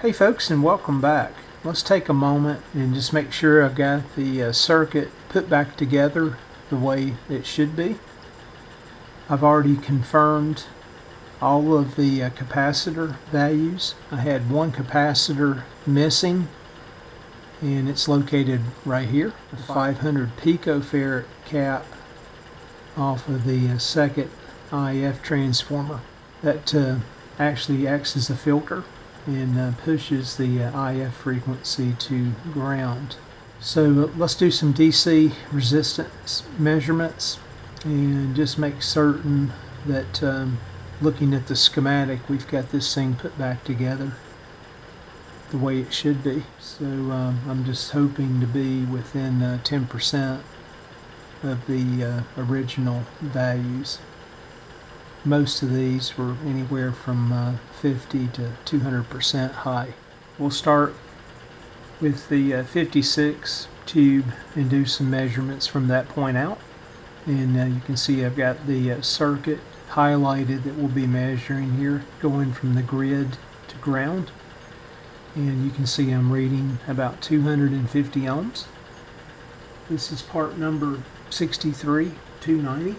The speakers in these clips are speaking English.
Hey folks and welcome back. Let's take a moment and just make sure I've got the uh, circuit put back together the way it should be. I've already confirmed all of the uh, capacitor values. I had one capacitor missing and it's located right here. The 500 picofarad cap off of the uh, second IF transformer that uh, actually acts as a filter and uh, pushes the uh, IF frequency to ground. So let's do some DC resistance measurements and just make certain that um, looking at the schematic we've got this thing put back together the way it should be. So um, I'm just hoping to be within 10% uh, of the uh, original values most of these were anywhere from uh, 50 to 200% high. We'll start with the uh, 56 tube and do some measurements from that point out. And uh, you can see I've got the uh, circuit highlighted that we'll be measuring here going from the grid to ground. And you can see I'm reading about 250 ohms. This is part number 63, 290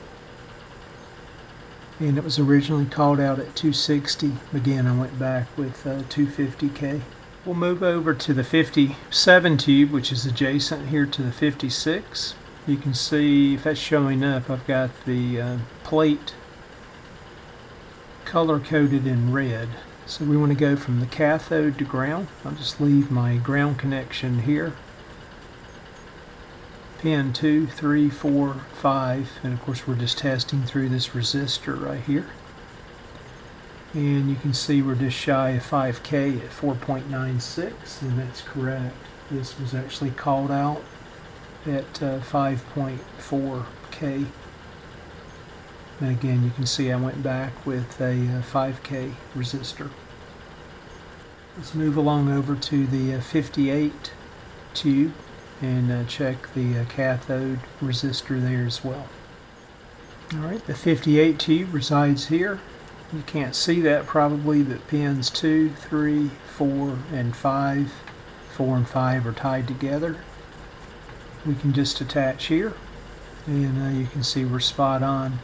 and it was originally called out at 260 again I went back with uh, 250k we'll move over to the 57 tube which is adjacent here to the 56 you can see if that's showing up I've got the uh, plate color coded in red. So we want to go from the cathode to ground. I'll just leave my ground connection here pin 2, 3, 4, 5, and of course we're just testing through this resistor right here. And you can see we're just shy of 5K at 4.96, and that's correct. This was actually called out at uh, 5.4K. And again, you can see I went back with a uh, 5K resistor. Let's move along over to the uh, 58 tube and uh, check the uh, cathode resistor there as well. Alright, the 58 tube resides here. You can't see that probably, but pins 2, 3, 4, and 5, 4 and 5 are tied together. We can just attach here, and uh, you can see we're spot on.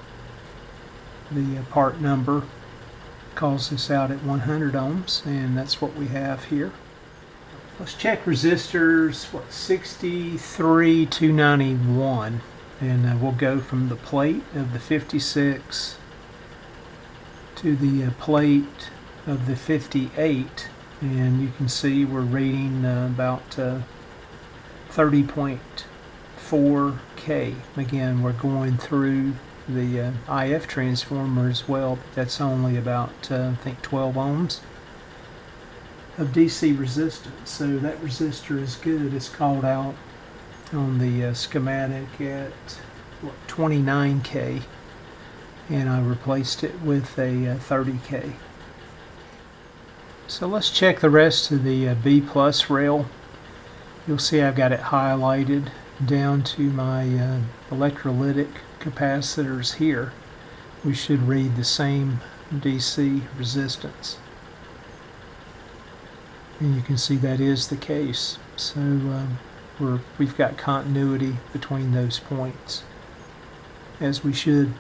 The uh, part number calls this out at 100 ohms, and that's what we have here. Let's check resistors, what, 63 291. And uh, we'll go from the plate of the 56 to the uh, plate of the 58. And you can see we're reading uh, about 30.4K. Again, we're going through the uh, IF transformer as well, but that's only about, uh, I think, 12 ohms of DC resistance. So that resistor is good. It's called out on the uh, schematic at what, 29K and I replaced it with a uh, 30K. So let's check the rest of the uh, B plus rail. You'll see I've got it highlighted down to my uh, electrolytic capacitors here. We should read the same DC resistance and you can see that is the case. So um, we're, we've got continuity between those points as we should.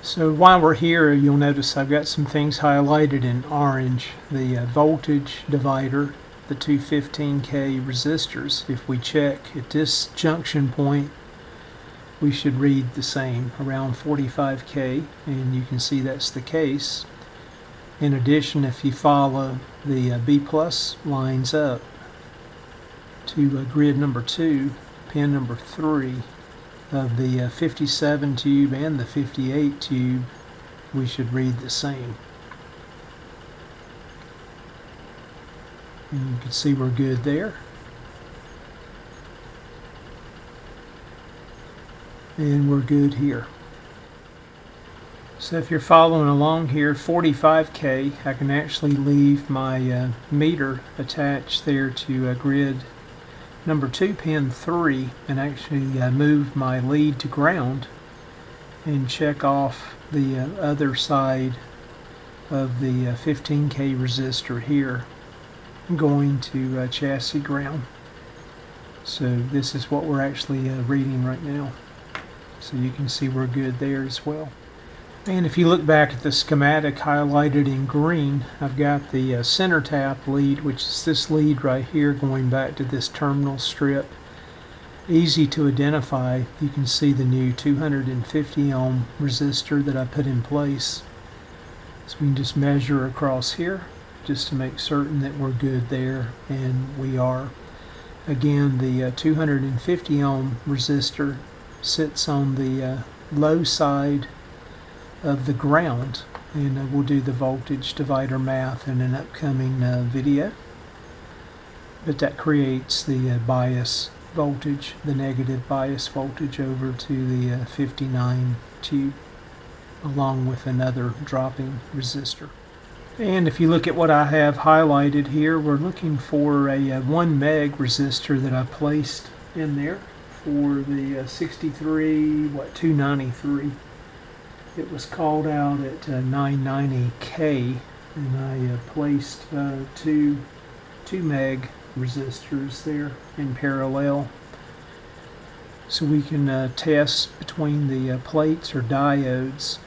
So while we're here you'll notice I've got some things highlighted in orange. The uh, voltage divider the 215k resistors. If we check at this junction point we should read the same around 45k and you can see that's the case in addition, if you follow the uh, B plus lines up to uh, grid number 2, pin number 3 of the uh, 57 tube and the 58 tube, we should read the same. And you can see we're good there. And we're good here. So if you're following along here, 45K, I can actually leave my uh, meter attached there to a grid number 2 pin 3 and actually uh, move my lead to ground and check off the uh, other side of the 15K uh, resistor here going to uh, chassis ground. So this is what we're actually uh, reading right now. So you can see we're good there as well. And if you look back at the schematic highlighted in green, I've got the uh, center tap lead, which is this lead right here going back to this terminal strip. Easy to identify. You can see the new 250 ohm resistor that I put in place. So we can just measure across here just to make certain that we're good there, and we are. Again, the uh, 250 ohm resistor sits on the uh, low side of the ground. And uh, we'll do the voltage divider math in an upcoming uh, video. But that creates the uh, bias voltage the negative bias voltage over to the uh, 59 tube along with another dropping resistor. And if you look at what I have highlighted here we're looking for a, a uh, 1 meg resistor that I placed in there for the uh, 63 what 293 it was called out at uh, 990k and I uh, placed uh, two 2 meg resistors there in parallel. So we can uh, test between the uh, plates or diodes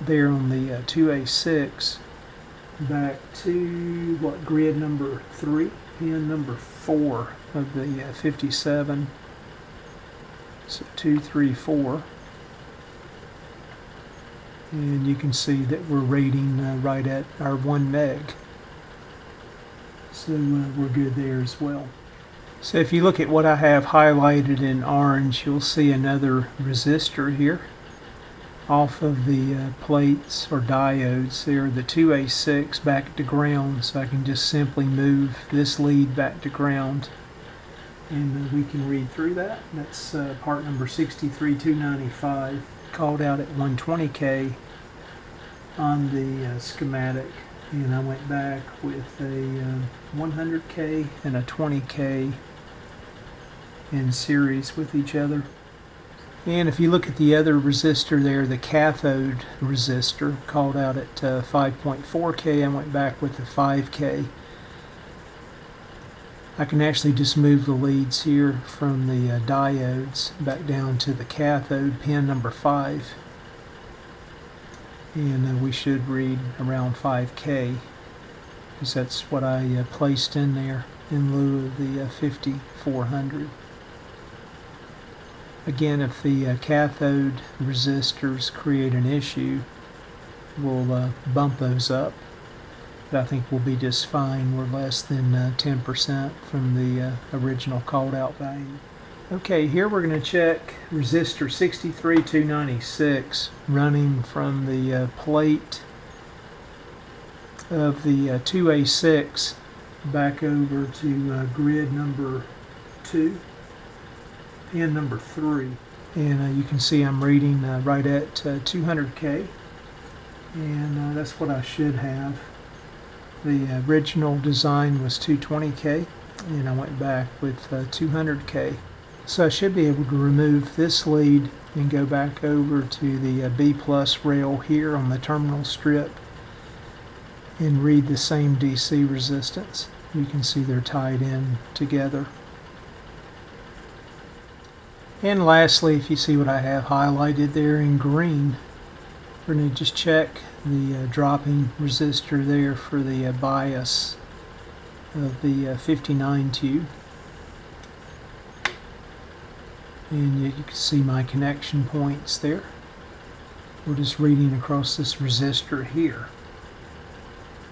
there on the 2A6 uh, back to what grid number 3 pin number 4 of the 57 so 2 3 4 and you can see that we're rating uh, right at our 1 meg. So uh, we're good there as well. So if you look at what I have highlighted in orange you'll see another resistor here off of the uh, plates or diodes there the 2A6 back to ground. So I can just simply move this lead back to ground. And uh, we can read through that. That's uh, part number 63295 called out at 120k on the uh, schematic and I went back with a 100k uh, and a 20k in series with each other. And if you look at the other resistor there the cathode resistor called out at uh, 5.4k I went back with the 5k I can actually just move the leads here from the uh, diodes back down to the cathode pin number 5 and uh, we should read around 5k because that's what I uh, placed in there in lieu of the uh, 5400 again if the uh, cathode resistors create an issue we'll uh, bump those up I think we'll be just fine. We're less than 10% uh, from the uh, original called out value. Okay, here we're going to check resistor 63296 running from the uh, plate of the uh, 2A6 back over to uh, grid number 2 pin number 3 and uh, you can see I'm reading right at 200k and that's what I should have the original design was 220k and I went back with uh, 200k. So I should be able to remove this lead and go back over to the uh, B plus rail here on the terminal strip and read the same DC resistance. You can see they're tied in together. And lastly, if you see what I have highlighted there in green, we're going to just check the uh, dropping resistor there for the uh, bias of the uh, 59 tube. And you can see my connection points there. We're just reading across this resistor here.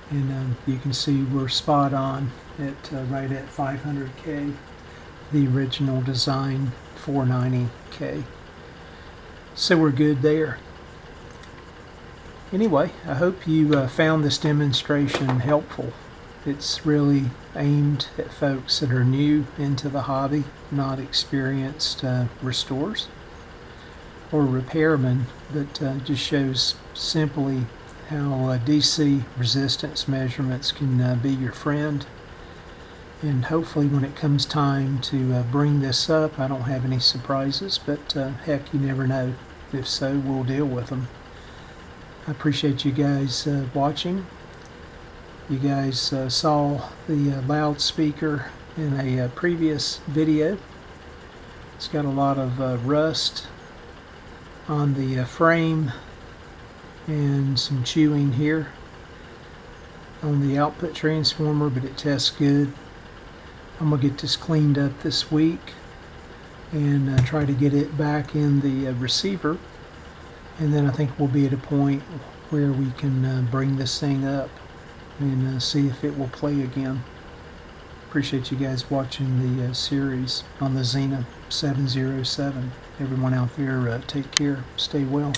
And um, you can see we're spot on at uh, right at 500k the original design 490k so we're good there Anyway, I hope you uh, found this demonstration helpful. It's really aimed at folks that are new into the hobby, not experienced uh, restorers or repairmen, but uh, just shows simply how uh, DC resistance measurements can uh, be your friend. And hopefully when it comes time to uh, bring this up, I don't have any surprises, but heck, you never know. If so, we'll deal with them. I appreciate you guys uh, watching You guys uh, saw the uh, loudspeaker in a uh, previous video. It's got a lot of uh, rust on the uh, frame and some chewing here on the output transformer, but it tests good. I'm gonna get this cleaned up this week and uh, try to get it back in the uh, receiver and then I think we'll be at a point where we can uh, bring this thing up and uh, see if it will play again. Appreciate you guys watching the uh, series on the Zenith 707. Everyone out there, uh, take care, stay well.